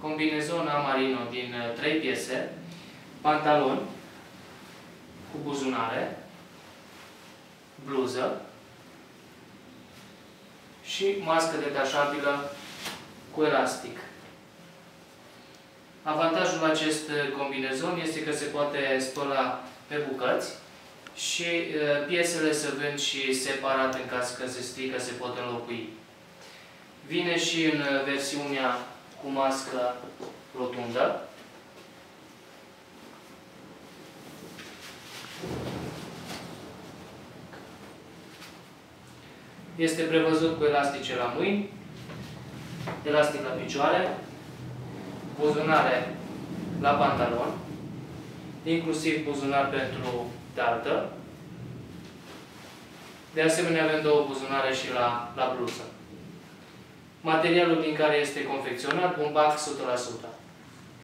combinezon Amarino din 3 uh, piese, pantaloni cu buzunare, bluză și mască detașabilă cu elastic. Avantajul acest uh, combinezon este că se poate spăla pe bucăți și uh, piesele se vând și separat în caz că se strică, se pot înlocui. Vine și în uh, versiunea cu mască rotundă. Este prevăzut cu elastice la mâini, elastic la picioare, buzunare la pantalon, inclusiv buzunar pentru daltă. De asemenea, avem două buzunare și la, la bluză. Materialul din care este confecționat, bumbac 100%.